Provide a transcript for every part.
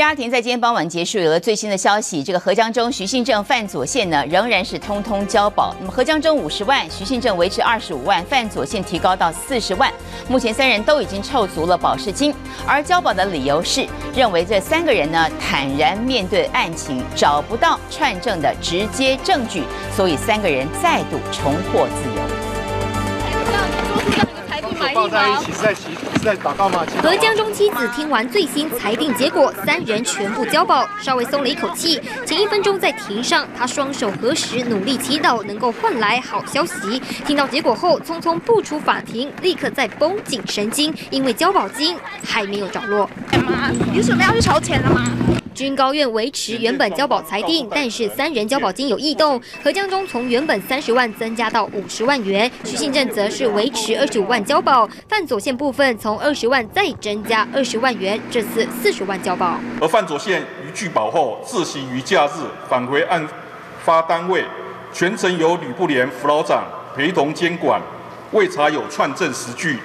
家庭在今天傍晚结束，有了最新的消息。这个何江中、徐信正、范左宪呢，仍然是通通交保。那么何江中五十万，徐信正维持二十五万，范左宪提高到四十万。目前三人都已经凑足了保释金，而交保的理由是认为这三个人呢坦然面对案情，找不到串证的直接证据，所以三个人再度重获自由。抱在一起在洗是在祷告吗？何江中妻子听完最新裁定结果，三人全部交保，稍微松了一口气。前一分钟在庭上，他双手合十，努力祈祷能够换来好消息。听到结果后，匆匆步出法庭，立刻在绷紧神经，因为交保金还没有着落。妈，你准备要去筹钱了吗？军高院维持原本交保裁定，但是三人交保金有异动。何江中从原本三十万增加到五十万元，徐信正则是维持二十五万交保。范左宪部分从二十万再增加二十万元，这次四十万交保。而范左宪于拒保后自行于假日返回案发单位，全程由吕布连副老长陪同监管，未查有串证实据。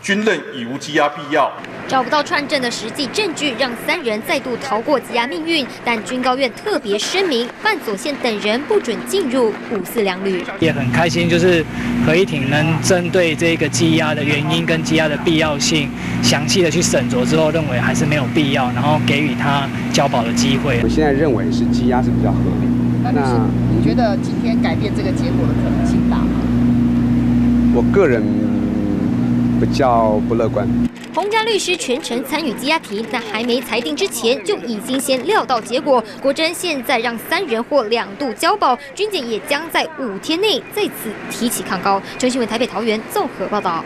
均认已无羁押必要。找不到串证的实际证据，让三人再度逃过羁押命运。但军高院特别声明，范左宪等人不准进入五四两旅。也很开心，就是合议庭能针对这个羁押的原因跟羁押的必要性，详细的去审酌之后，认为还是没有必要，然后给予他交保的机会。我现在认为是羁押是比较合理。那你觉得今天改变这个结果的可能性大吗？我个人。比较不乐观。洪家律师全程参与羁押庭，但还没裁定之前就已经先料到结果。果真现在让三人或两度交保，军检也将在五天内再次提起抗告。中新闻台北桃园综合报道。